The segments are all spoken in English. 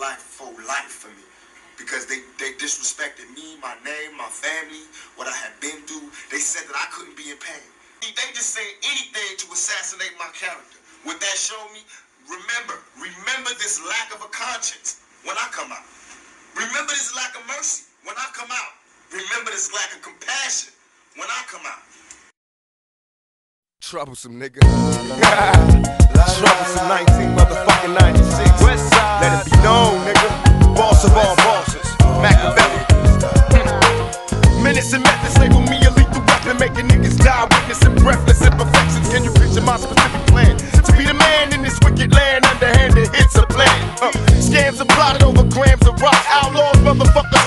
life for life for me. Because they, they disrespected me, my name, my family, what I had been through. They said that I couldn't be in pain. They just said anything to assassinate my character. What that showed me, remember, remember this lack of a conscience when I come out. Remember this lack of mercy when I come out. Remember this lack of compassion when I come out. Troublesome nigga. Troublesome 19 motherfucking 96. Let it be known, nigga. Boss of all bosses. Makaveli. Minutes and methods label me a lethal weapon, making niggas die, witnessing breathless imperfections. Can you picture my specific plan? To be the man in this wicked land, underhanded hits a plan. Uh, scams are plotted over grams of rock. Outlaws, motherfuckers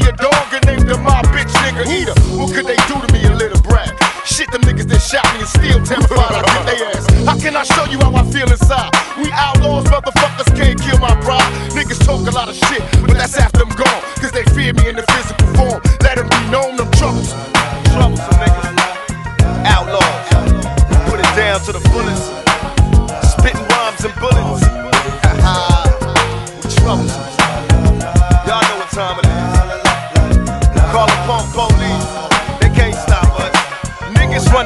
me a dog and named him my bitch nigga Eater. What could they do to me, a little brat? Shit, them niggas that shot me and still terrified I kick they ass. How can I show you how I feel inside? We outlaws, motherfuckers can't kill my pride. Niggas talk a lot of shit, but that's after I'm gone. Cause they fear me in the physical form. Let them be known, them troubles. Troublesome niggas. Outlaws. Put it down to the fullest. Spitting rhymes and bullets. troublesome. Y'all know what time it is.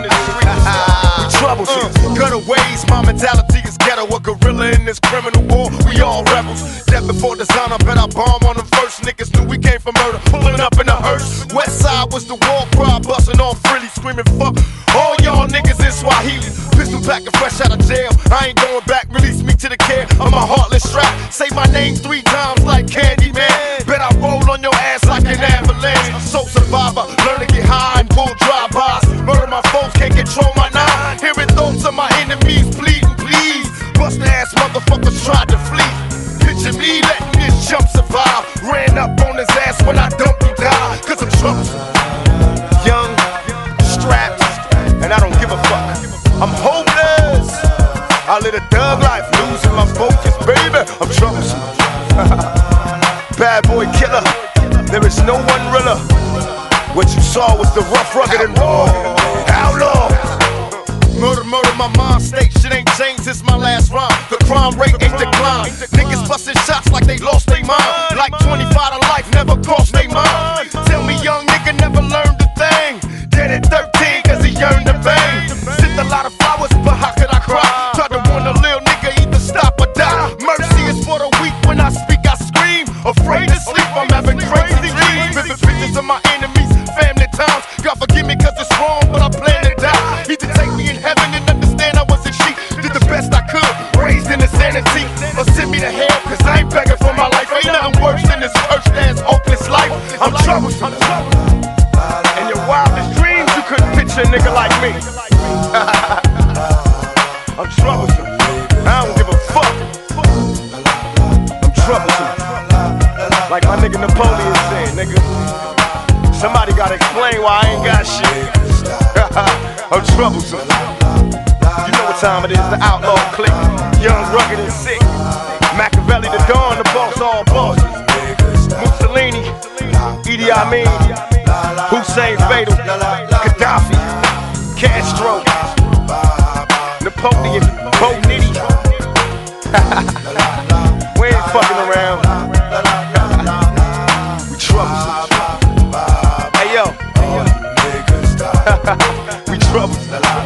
The streets. We troublesome. Gutter uh. ways, my mentality is ghetto. A gorilla in this criminal war. We all rebels. Death before design, I bet I bomb on them first. Niggas knew we came from murder. Pulling up in a hearse. West side was the war cry. Busting on frilly, screaming fuck. All y'all niggas in Swahili. Pistol packing fresh out of jail. I ain't going back. Release me to the care of my heartless strap. Say my name three times like Candyman. Thoughts of my enemies pleading, please. Bust ass motherfuckers tried to flee. Picture me letting this chump survive. Ran up on his ass when I dumped him die. Cause I'm troublesome. Young, strapped, and I don't give a fuck. I'm hopeless. I live a thug life, losing my focus, baby. I'm troublesome. Bad boy killer. There is no one realer. What you saw was the rough, rugged, and raw. Outlaw. Murder, murder, my mind state. Shit ain't changed since my last rhyme. The crime rate ain't declined. Niggas busting shots like they lost their mind. Like 25 to life never crossed their mind. Tell me, young nigga never learned a thing. Dead at 13 cause he yearned to bang. Sent a lot of flowers, but how could I cry? Tried to warn a little nigga either stop or die. Mercy is for the weak. When I speak, I scream. Afraid troublesome. I don't give a fuck. I'm troublesome. Like my nigga Napoleon said, nigga. Somebody gotta explain why I ain't got shit. I'm troublesome. You know what time it is, the outlaw clique. Young, rugged, and sick. Makaveli, the Don, the boss, all bosses. Mussolini, E.D.I. Mean, Hussein Fatal, Kadafi, Kastro, Napoleon, Bo Nitty. we ain't fucking around. we troublesome. Hey yo. we troublesome.